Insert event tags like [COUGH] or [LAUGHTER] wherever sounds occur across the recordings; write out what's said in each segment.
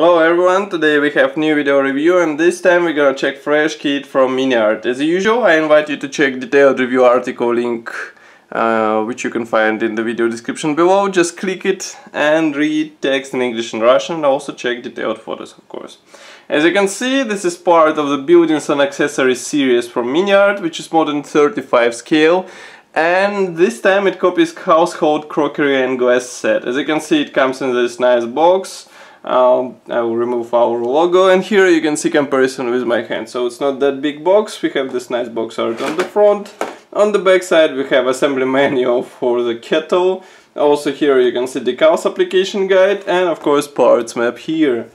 Hello everyone, today we have new video review and this time we're gonna check fresh kit from MiniArt. As usual, I invite you to check detailed review article link uh, which you can find in the video description below. Just click it and read text in English and Russian and also check detailed photos of course. As you can see, this is part of the Buildings and Accessories series from MiniArt, which is more than 35 scale and this time it copies household crockery and glass set. As you can see it comes in this nice box um, I will remove our logo and here you can see comparison with my hand. So it's not that big box. We have this nice box art on the front. On the back side we have assembly [LAUGHS] manual for the kettle. Also here you can see the decals application guide and of course parts map here.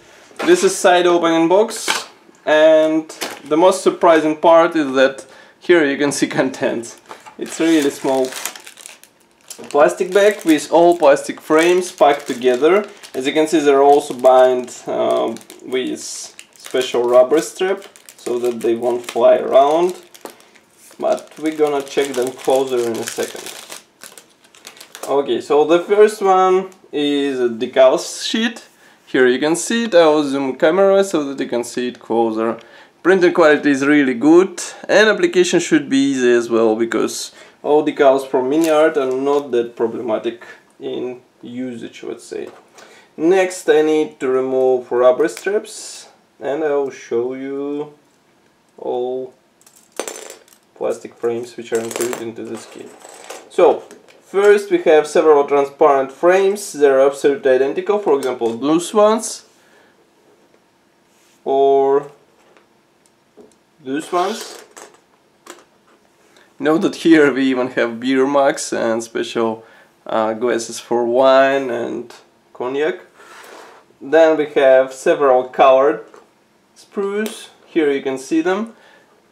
This is side opening box and the most surprising part is that here you can see [LAUGHS] contents. It's really small. Plastic bag with all plastic frames packed together as you can see they're also bound um, with special rubber strap so that they won't fly around but we're gonna check them closer in a second. Okay, so the first one is a decals sheet. Here you can see it, I will zoom camera so that you can see it closer. Printing quality is really good and application should be easy as well because all decals from MiniArt are not that problematic in usage, let's say. Next I need to remove rubber strips and I'll show you all plastic frames which are included into this kit. So first we have several transparent frames, they're absolutely identical, for example loose ones or loose ones. Note that here we even have beer mugs and special uh, glasses for wine and cognac. Then we have several colored sprues. Here you can see them.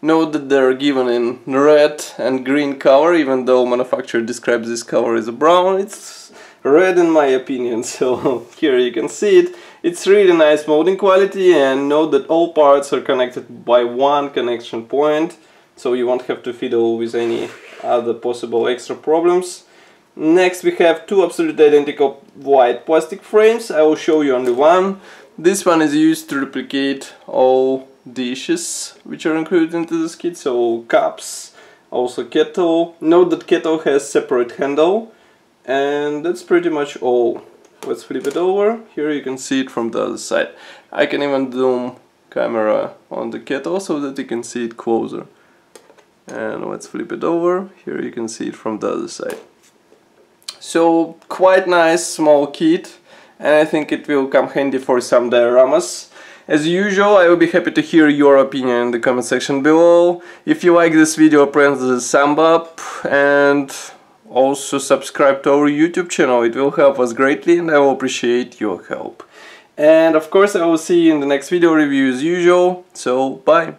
Note that they're given in red and green color, even though manufacturer describes this color as a brown. It's red in my opinion, [LAUGHS] so here you can see it. It's really nice molding quality and note that all parts are connected by one connection point, so you won't have to fiddle with any other possible extra problems. Next we have two absolutely identical white plastic frames. I will show you only one. This one is used to replicate all dishes which are included into this kit, so cups, also kettle. Note that kettle has separate handle and that's pretty much all. Let's flip it over. Here you can see it from the other side. I can even zoom camera on the kettle so that you can see it closer. And let's flip it over. Here you can see it from the other side. So quite nice small kit and I think it will come handy for some dioramas. As usual, I will be happy to hear your opinion in the comment section below. If you like this video, press the thumb up and also subscribe to our YouTube channel. It will help us greatly and I will appreciate your help. And of course, I will see you in the next video review as usual. So, bye!